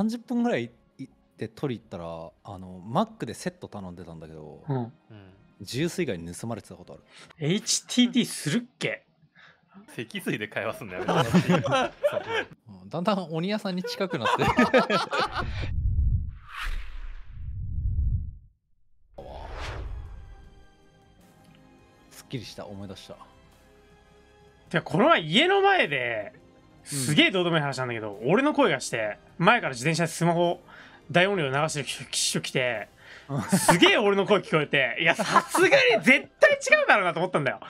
30分ぐらい行って取り行ったらあのマックでセット頼んでたんだけど、うん。うんジュース以外に盗まれてたことある。HTT するっけ？脊髄で会話すんだよだんだん鬼屋さんに近くなって。すっきりした思い出した。てかこの前家の前ですげえどうでもいい話なんだけど、俺の声がして前から自転車でスマホ大音量流してる人来てすげえ俺の声聞こえていやさすがに絶対違うだろうなと思ったんだよ。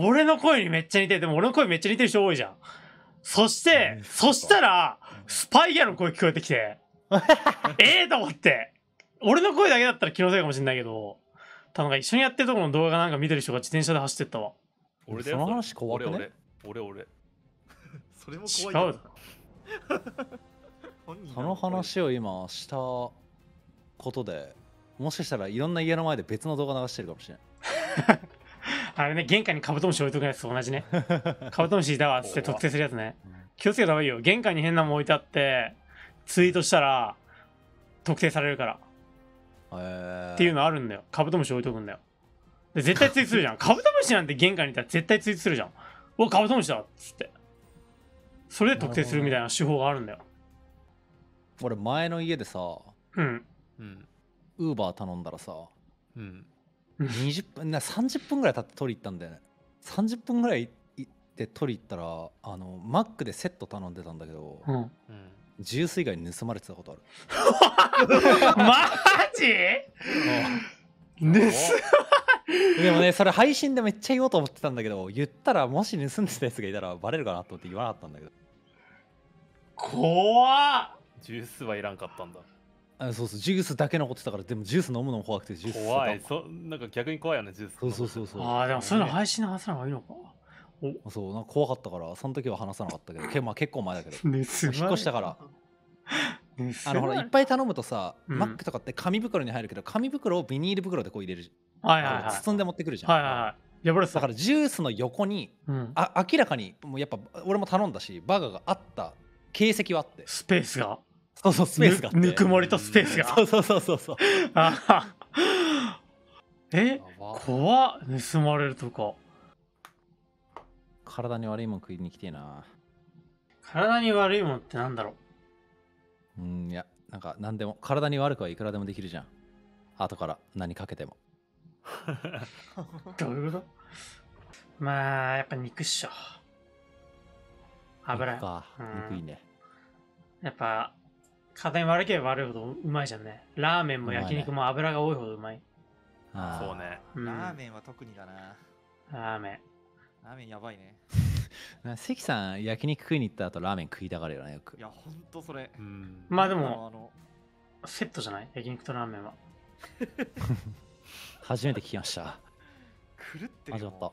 俺の声にめっちゃ似てる。でも俺の声めっちゃ似てる人多いじゃん。そしてうんそしたらスパイギャルの声聞こえてきて ええと思って俺の声だけだったら気のせいかもしれないけど多分一緒にやってるところの動画なんか見てる人が自転車で走ってったわ。俺だよその話怖くね？俺俺。俺俺それも違怖い その話を今したことでもしかしたらいろんな家の前で別の動画流してるかもしれない あれね玄関にカブトムシ置いとくやつと同じね。カブトムシいたわっつって特定するやつね。気をつけた方がいいよ。玄関に変なもん置いてあってツイートしたら特定されるから。えー。っていうのあるんだよ。カブトムシ置いとくんだよ。で絶対ツイートするじゃん。カブトムシなんて玄関にいたら絶対ツイートするじゃん。おカブトムシだっつってそれで特定するみたいな手法があるんだよ。俺前の家でさうん。うん。ウーバー頼んだらさうん。20分な30分ぐらい経って取り行ったんだよね。30分ぐらい行って取り行ったらあのマックでセット頼んでたんだけど、うん。うんジュース以外に盗まれてたことある。マジ？ですでもねそれ配信でめっちゃ言おうと思ってたんだけど言ったらもし盗んでたやつがいたらバレるかなと思って言わなかったんだけど怖っ。ジュースはいらんかったんだ。あそうそうジュースだけ残ってたからでもジュース飲むのも怖くてジュース怖い。そなんか逆に怖いよねジュースそうそうそうそう。ああでもそういうの配信で話さない方がいいのか。そうなんか怖かったからその時は話さなかったけどけまあ結構前だけど。引っ越したから。盗あのほらいっぱい頼むとさ、うん。マックとかって紙袋に入るけど紙袋をビニール袋でこう入れるじはいはいはい包んで持ってくるじゃん、はいはいはい。破れてただからジュースの横にうん。あ明らかにもうやっぱ俺も頼んだしバーガーがあった形跡はあって。スペースが。そうそうスペースがあって。ぬぬくもりとスペースが。そうそうそうそう。そうえ怖っ。盗まれるとか体に悪いもん食いに来てえな。体に悪いもんってなんだろう。んいやなんか何でも体に悪くはいくらでもできるじゃん。後から何かけても。う どういうこと？まあやっぱ肉っしょ油。肉か。うん。肉いいね。やっぱ体に悪ければ悪いほどうまいじゃんね。ラーメンも焼肉も油が多いほどうまい。あー。そうね。うん。ラーメンは特にだな。ラーメン。ラーメンやばいね。な関さん焼肉食いに行った後ラーメン食いたがるよねよく。いやほんとそれ。うん。まあでもセットじゃない？焼肉とラーメンは。初めて聞きました。狂ってるよ。始まった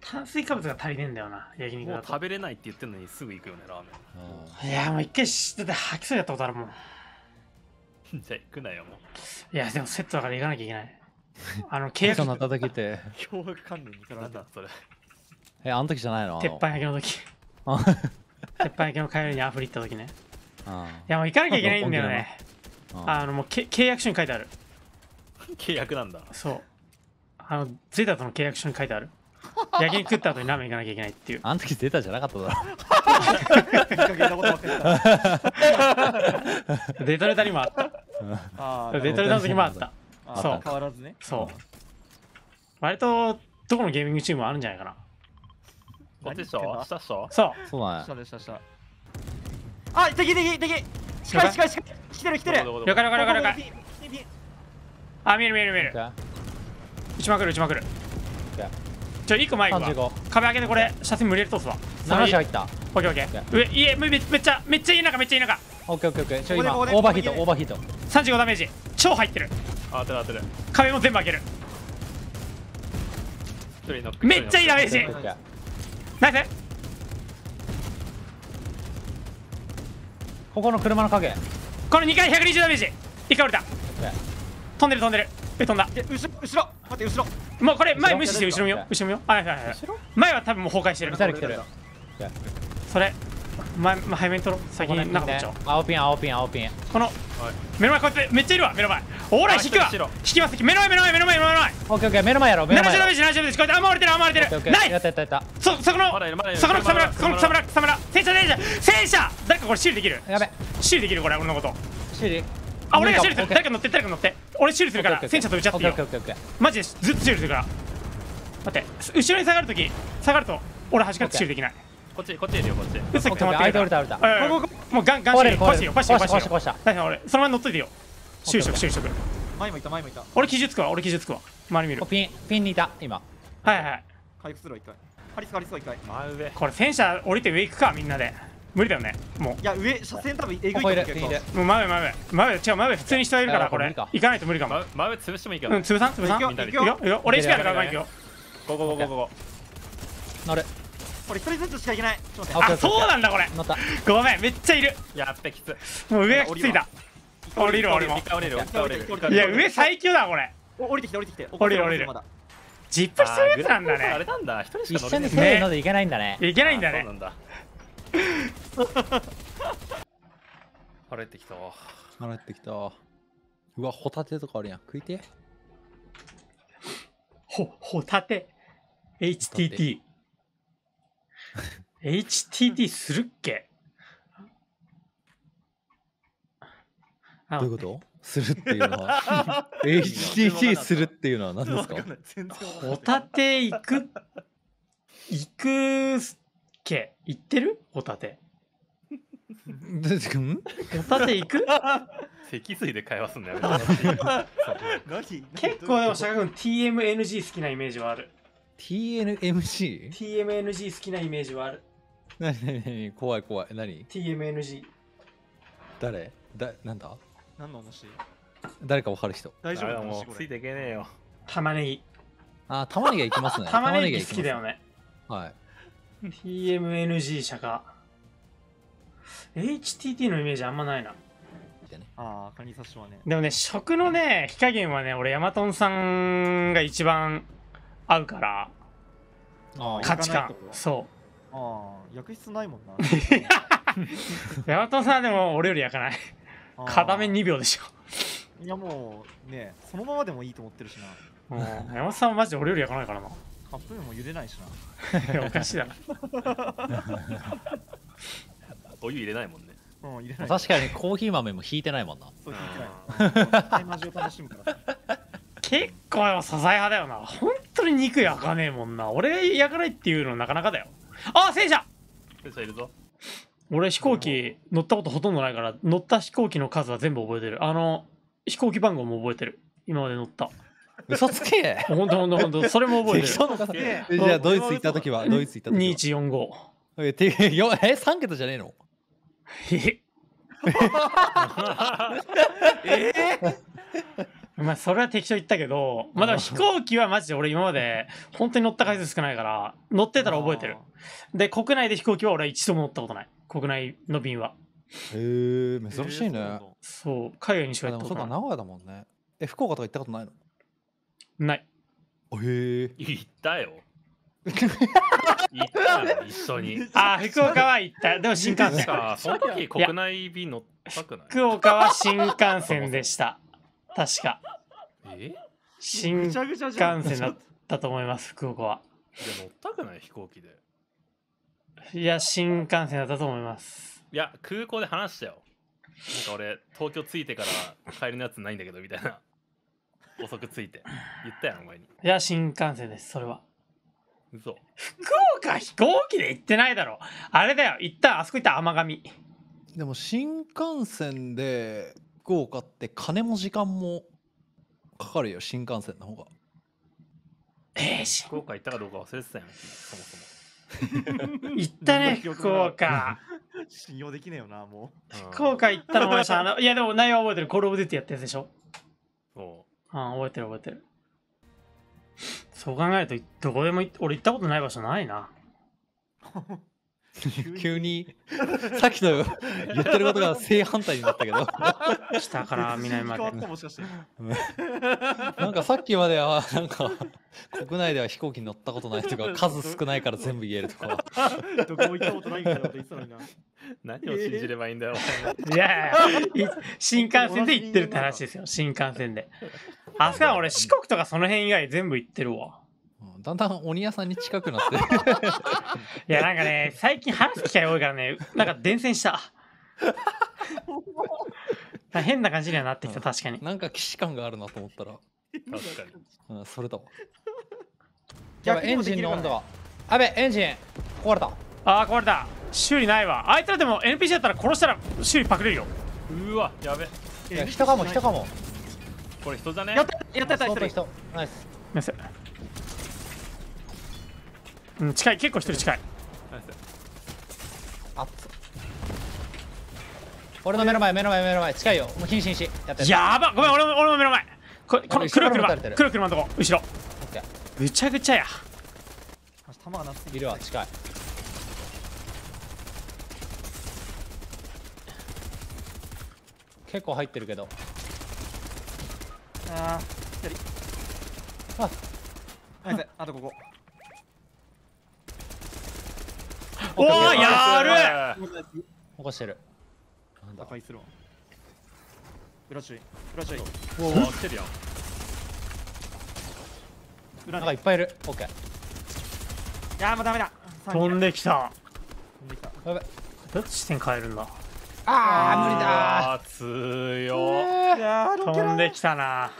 炭水化物が足りねえんだよな焼肉もうだと食べれないって言ってんのにすぐ行くよねラーメうんいやもう一回知ってて吐きそうやったことあるもん。ン じゃあ行くなよもう。いやでもセットだから行かなきゃいけない。あの契約そんなった時って。脅迫観念にかられたなんだそれ。えあの時じゃないの？鉄板焼きの時。あ鉄板焼きの帰りにアフリ行った時ね。あいやもう行かなきゃいけないんだよね。ああ。のもうけ契約書に書いてある。契約なんだ。そう。あのゼータとの契約書に書いてある焼肉食った後にラーメン行かなきゃいけないっていう。あの時出たじゃなかっただろ。かげなことばっかりだデトレタにもあった。あデトレタの時もあった。あそう。変わらずね。そう。割とどこのゲーミングチームもあるんじゃないかな。こっちでしょ下っしょそう。そうだね下で下下あ敵敵敵近い近い近い。来てる来てる。了解了解了解。了解あ見える見える見える。撃ちまくる撃ちまくるちょ1個前行くわ。35壁開けてこれ写真無理やり通すわ。7車入った。オッケーオッケー。上家めめめっちゃめっちゃいい中めっちゃいい中。オッケーオッケーオッケー。ちょ今オーバーヒートオーバーヒート。35ダメージ。超入ってる。あ当てる当てる。壁も全部開ける。めっちゃいいダメージ。ナイス。ここの車の影。この2回120ダメージ。1回折れた。飛んでる飛んでる。え飛んだ。で後ろ後ろ。待って後ろ。もうこれ前無視して後ろ見よう。後ろ見よう。はいはいはい前は多分もう崩壊してる。来てる。来てるそれ前前早めに取ろう。先に中取っちゃおう青ピン青ピン青ピン。この目の前こうやってめっちゃいるわ目の前。ほらあ引くわ。引きます目の前目の前目の前目の前オッケーオッケー目の前やろ目の前70ダージ70ダメージこうやってあんま割れてる。あんま割れてるナイったやったやった。スそそこのそこの草むらそこの草むらら草むら。戦車戦車戦車。誰かこれシールできる？やべ。シールできるこれ俺のこと。シリあ俺がシールする。誰か乗って誰か乗って俺シールするから戦車と打ち合っていいよ。マジでずっとシールするから。待って後ろに下がるとき下がると俺端からシールできない。こっちこっちいるよこっち。うっさっき止まってるから。もうガンガンシール。壊していいよ壊していいよ壊した壊した壊したはいはい俺。そのまま乗っといていいよシールしとくシールしとく前もいた前もいた。俺記述つくわ俺記述つくわ。周り見る。おピンピンにいた今。はいはい。回復するわ一回。ハリスハリスは一回真上これ戦車降りて上行くかみんなで無理だよねもいや上車線多分えぐいこと思うけどもう真上真上真上違う真上普通に人いるからこれ。行かないと無理かも。真真上潰してもいいけど。うん潰さん潰さん。行くよよ。いくよ俺 HP あるから行くよ。ゴーゴーゴーゴーゴ乗る。これ一人ずつしかいけない。ちょっと待って。オッケーあそうなんだこれ。乗った。ごめんめっちゃいる。ーやっべきつ。もう上がきついた降りる降りるよ。一回降りる。降りる。いや上最強だこれ。お降りてきて降りてきて。降りる降りるまだ。ジップしてるやつなんだね。なんだ。一人し一緒にか乗れない。せーのでいけないんだね。いけないんだねあそうなんだ晴れてきたわ。慣れてきた。うわホタテとかあるやん。食いて。ほホタテ。HTT HTT するっけ？あどういうこと？するっていうのは？HTT するっていうのは何ですか？ホタテ行く行くっけ？行ってる？ホタテ。んホタテ行く？脊髄で会話すんだよ結構でも釈迦君 TMNG 好きなイメージはある。TNMC? TMNG 好きなイメージはある。何何何？怖い怖い。何？TMNG 誰？だなんだ？何の話？誰か分かる人。大丈夫だもうついていけねえよ。玉ねぎ。あ玉ねぎはいきますね。玉ねぎは好きだよね。はい。TMNG 社か HTT のイメージあんまないな。ああカニ刺しはね。でもね食のね火加減はね俺ヤマトンさんが一番合うから価値観。そああ薬室ないもんな。うヤマトンさんはでも俺より焼かない。片面2秒でしょ。いやもうねそのままでもいいと思ってるしな。もう山本さんはマジで俺より焼かないからな。カップ麺も茹でないしな。おかしいだな お湯入れないもんね。うん入れない。確かにコーヒー豆も引いてないもんな。そう聞いてない。から 結構サザエ派だよな。本当に肉焼かねえもんな。俺が焼かないっていうのなかなかだよ。あ戦車！戦車いるぞ。俺飛行機乗ったことほとんどないから乗った飛行機の数は全部覚えてる。あの飛行機番号も覚えてる。今まで乗った。嘘つけ。ほんとほんとほんとそれも覚えてる。じゃあドイツ行った時は？ドイツ行った時は？2145えてよえ3桁じゃねえの？え まあそれは適当言ったけどまあでも飛行機はマジで俺今まで本当に乗った回数少ないから乗ってたら覚えてる。で国内で飛行機は俺は一度も乗ったことない。国内の便は。へえ珍しいね。えーそう海外にしか行ったことなそうか名古屋だもんね。え福岡とか行ったことないの？いない。へえ行ったよ行ったよ一緒に。あー福岡は行った。でも新幹線。その時国内便乗ったくない？福岡は新幹線でした。確か。え？新幹線だったと思います福岡は。で乗ったくない？飛行機で。いや新幹線だったと思います。いや空港で話したよ。なんか俺東京着いてから帰りのやつないんだけどみたいな。遅く着いて。言ったやんお前に。いや新幹線ですそれは嘘。福岡飛行機で行ってないだろ。あれだよ。行った。あそこ行った。甘神。でも新幹線で福岡って金も時間もかかるよ新幹線の方が。えー、し。福岡行ったかどうか忘れてたやんそもそも行ったね福岡。信用できねえよなもう。ん福岡行ったの思い出したあのいやでも内容は覚えてる。コールオブデューティやったやつでしょ。そうん覚えてる覚えてるそう考えるとどこでも行俺行ったことない場所ないな。急にさっきの言ってることが正反対になったけど。北から南ま変わでったもしかして。なんかさっきまではなんか国内では飛行機に乗ったことないとか 数少ないから全部言えるとか。どこも行ったことないみたいなこと言ってたのにな。何を信じればいいんだよ、いやいや。い新幹線で行ってるって話ですよ新幹線で。あそこは俺四国とかその辺以外全部行ってるわ。うんだんだん鬼屋さんに近くなって。いやなんかね最近話す機会多いからねなんか伝染した。変な感じにはなってきた確かに。なんか既視感があるなと思ったら、確かに。うん、それだわ。やばいエンジンの温度があべエンジン壊れた。ああ壊れた。修理ないわ。あいつらでも NPC だったら殺したら修理パクれるよ。うわ、やべ。いや人かも人かも。これ人じゃね？やったやったやったやった相当人。ナイス。ナイスうん近い。結構一人近い。あっ。つ俺の目の前目の前目の前。近いよ。もう瀕死瀕死やってやば。ごめん俺も俺も目の前。ここの黒い車。黒い車のとこ。後ろ。オッケぐちゃぐちゃや。弾がなすぎーいるわ近い。結構入ってるけど。ああ。ナイスあとここおおやるる起こしてるなんだ打開するわ裏注意裏注意おお、来てるやん。裏になんかいっぱいいるオッケー。いやー。もうダメだ飛んできた飛んできたやべどっち視点変えるんだあー。無理だー、強ーっ。いやー。ロケラー。飛んできたな